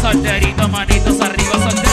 Solterito, manitos arriba, solterito.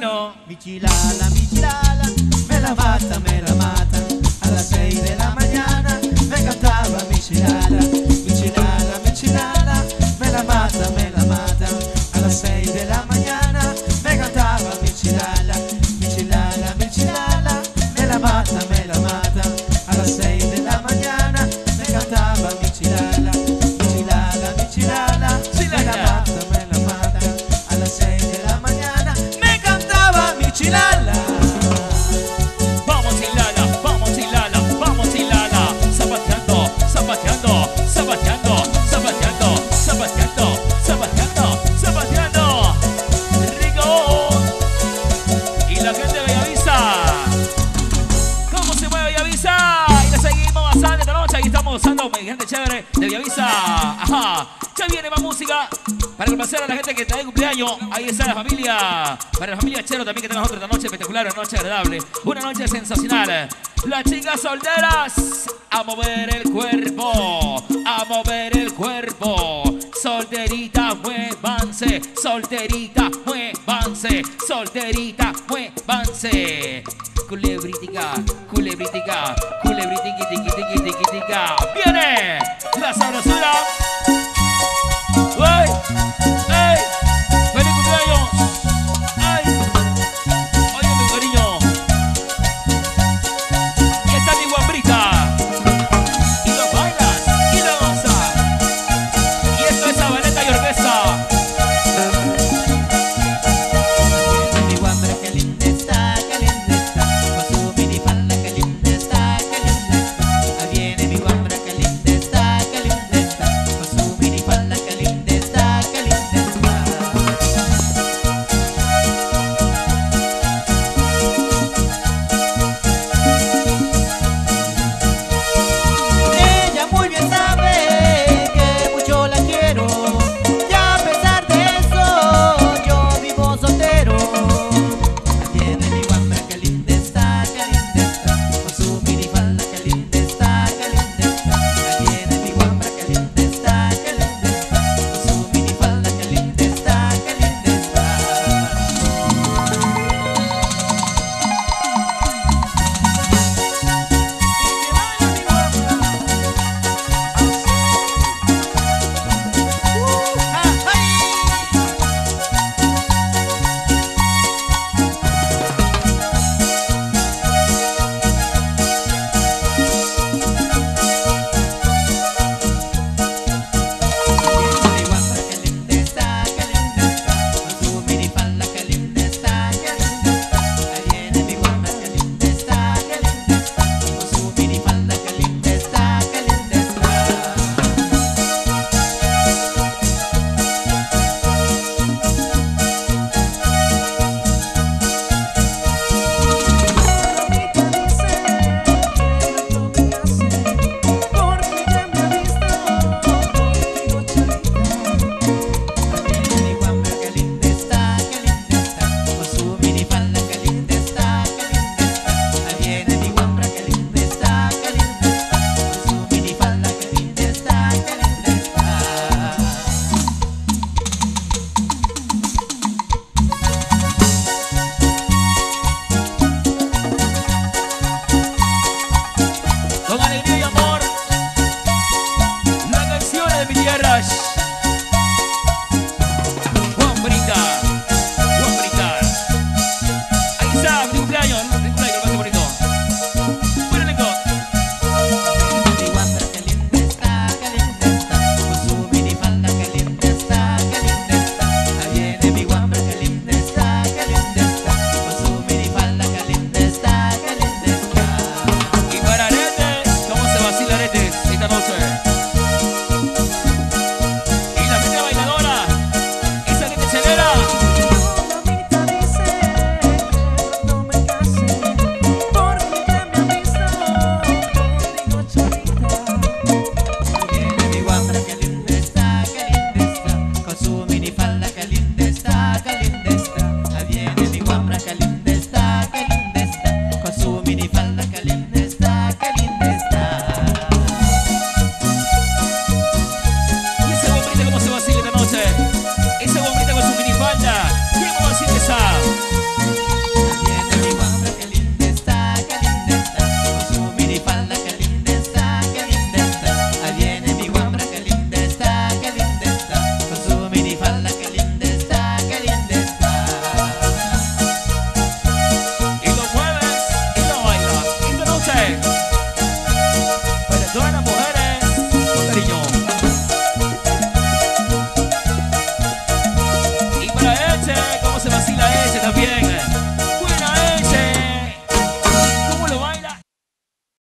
vicino. Micilala, micilala, me la fatta, me l'ha estamos usando gente chévere de Villavisa. Ajá. Ya viene más música para complacer a la gente que está de cumpleaños. Ahí está la familia. Para la familia Chero también que tenemos otra noche espectacular, una noche agradable, una noche sensacional. Las chicas solteras a mover el cuerpo, a mover el cuerpo. Solterita, muévanse, solterita, muévanse, solterita, muévanse culebritica, culebritica, culebritica, ¡Viene! ¡La sabrosura!